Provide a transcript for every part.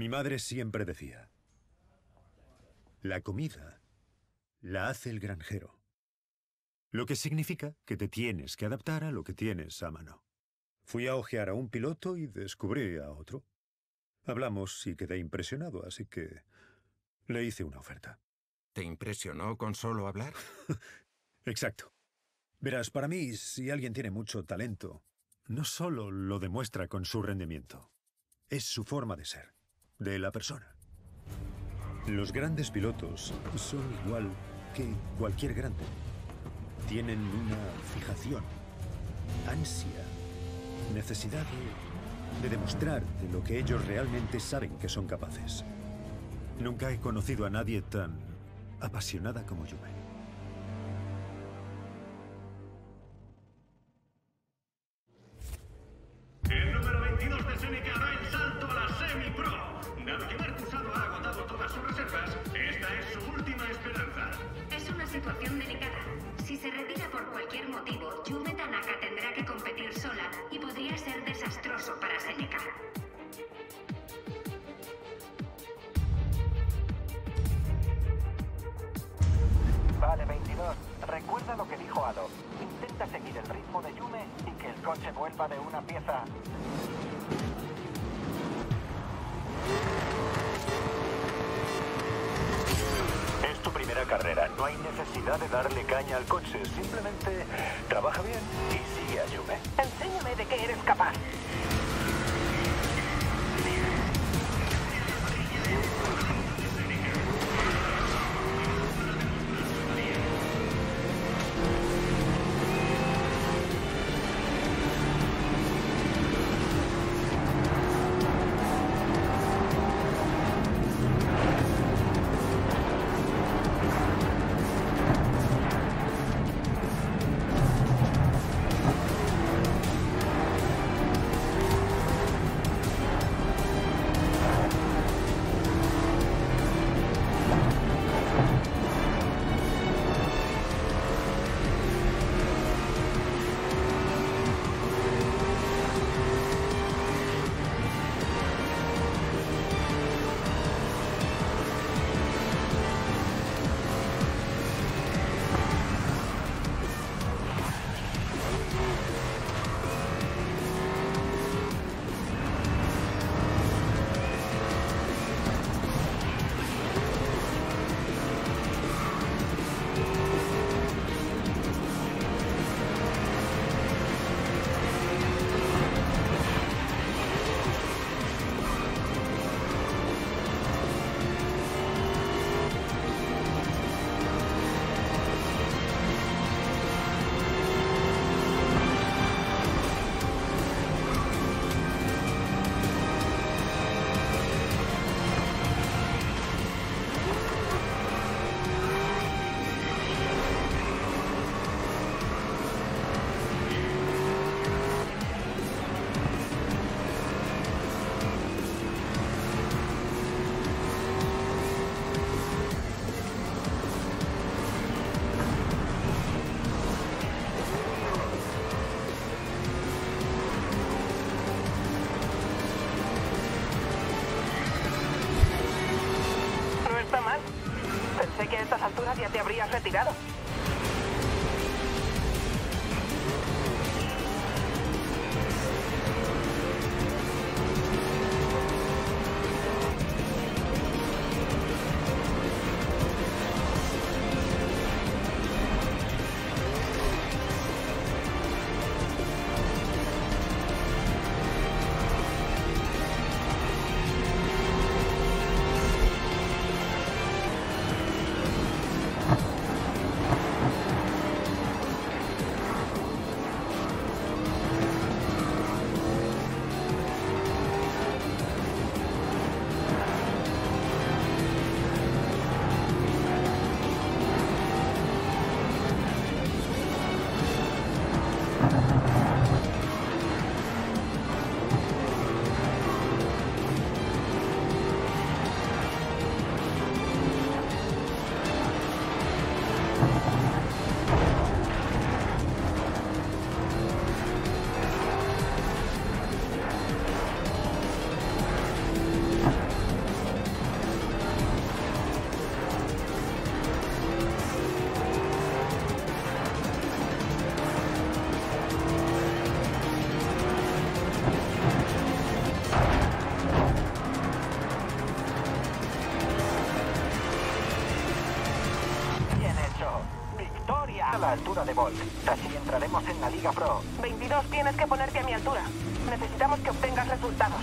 Mi madre siempre decía, la comida la hace el granjero. Lo que significa que te tienes que adaptar a lo que tienes a mano. Fui a ojear a un piloto y descubrí a otro. Hablamos y quedé impresionado, así que le hice una oferta. ¿Te impresionó con solo hablar? Exacto. Verás, para mí, si alguien tiene mucho talento, no solo lo demuestra con su rendimiento, es su forma de ser, de la persona. Los grandes pilotos son igual que cualquier grande. Tienen una fijación, ansia, necesidad de, de demostrar de lo que ellos realmente saben que son capaces. Nunca he conocido a nadie tan apasionada como Yume. El número 22 de Seneca hará el salto a la semi-pro. Dado que Marcusado ha agotado todas sus reservas, esta es su última esperanza. Es una situación delicada. Si se retira por cualquier motivo, Yume Tanaka tendrá que competir sola y podría ser desastroso para Seneca. Vale, 22. Recuerda lo que dijo Ado. Intenta seguir el ritmo de Yume y que el coche vuelva de una pieza. Es tu primera carrera. No hay necesidad de darle caña al coche. Simplemente trabaja bien y sigue a. Enséñame de qué eres capaz. Así entraremos en la Liga Pro. 22, tienes que ponerte a mi altura. Necesitamos que obtengas resultados.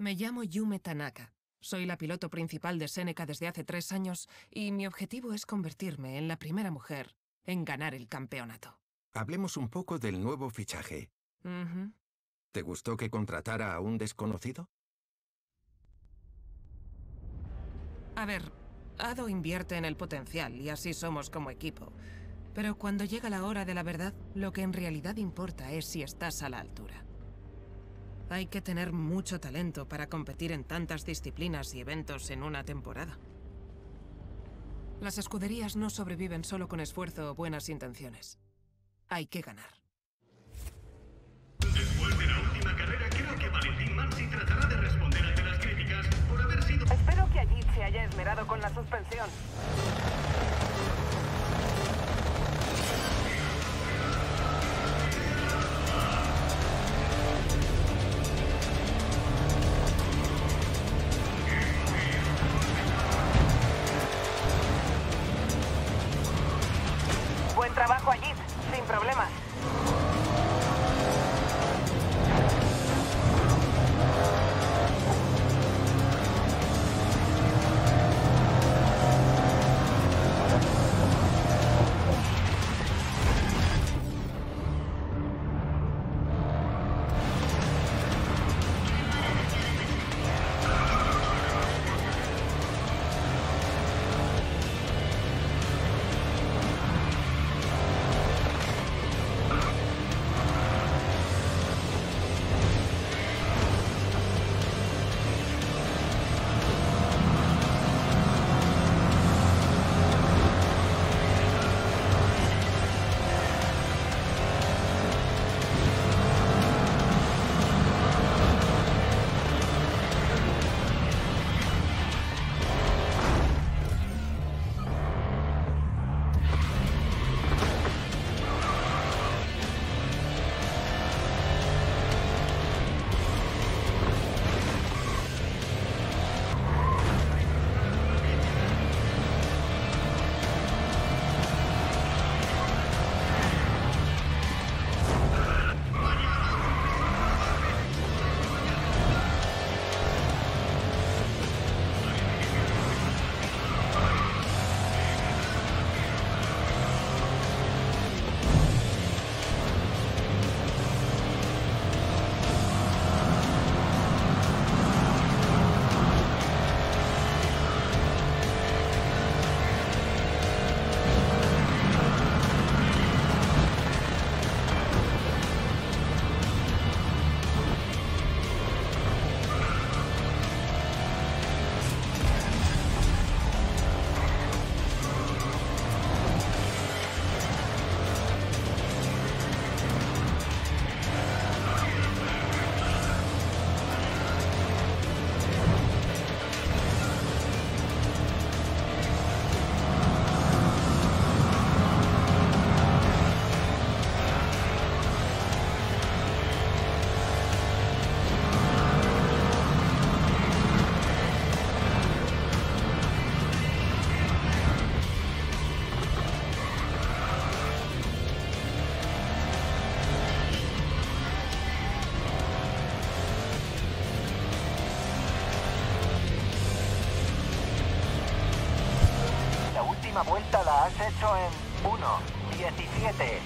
Me llamo Yume Tanaka. Soy la piloto principal de Seneca desde hace tres años y mi objetivo es convertirme en la primera mujer en ganar el campeonato. Hablemos un poco del nuevo fichaje. Ujú. ¿Te gustó que contratara a un desconocido? A ver, Ado invierte en el potencial y así somos como equipo. Pero cuando llega la hora de la verdad, lo que en realidad importa es si estás a la altura. Hay que tener mucho talento para competir en tantas disciplinas y eventos en una temporada. Las escuderías no sobreviven solo con esfuerzo o buenas intenciones. Hay que ganar. Después de la última carrera, creo que Valentín Mansi tratará de responder ante las críticas por haber sido... Espero que allí se haya esmerado con la suspensión. Has hecho en 1.17,2.